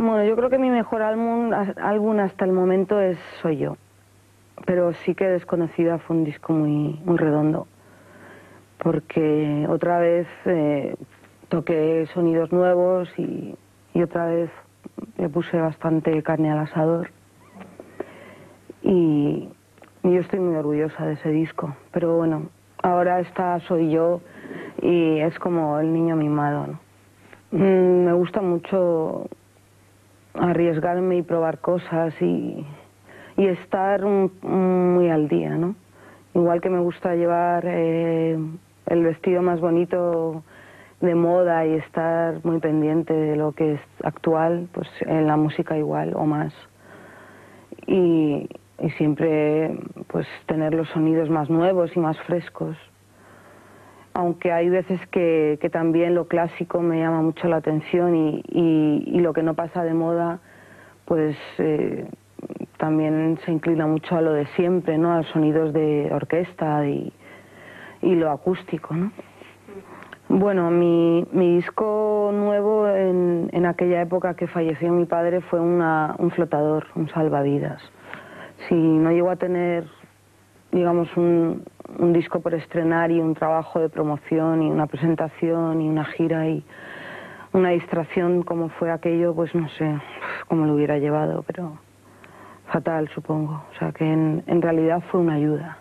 Bueno, yo creo que mi mejor álbum, álbum hasta el momento es Soy yo. Pero sí que Desconocida fue un disco muy, muy redondo. Porque otra vez eh, toqué sonidos nuevos y, otra vez le puse bastante carne al asador. Y, yo estoy muy orgullosa de ese disco. Pero bueno, ahora esta soy yo y es como el niño mimado. ¿no? Mm, me gusta mucho arriesgarme y probar cosas y, y estar muy al día, ¿no? Igual que me gusta llevar eh, el vestido más bonito de moda y estar muy pendiente de lo que es actual, pues en la música igual o más. Y, y siempre pues tener los sonidos más nuevos y más frescos. Aunque hay veces que, también lo clásico me llama mucho la atención y, lo que no pasa de moda, pues eh, también se inclina mucho a lo de siempre, ¿no? A sonidos de orquesta y, lo acústico, ¿no? Bueno, mi, mi disco nuevo en, en, aquella época que falleció mi padre fue una, un flotador, un salvavidas. Si no llego a tener, digamos, un, un, disco por estrenar y un trabajo de promoción y una presentación y una gira y una distracción como fue aquello, pues no sé cómo lo hubiera llevado, pero fatal supongo. O sea que en, en realidad fue una ayuda.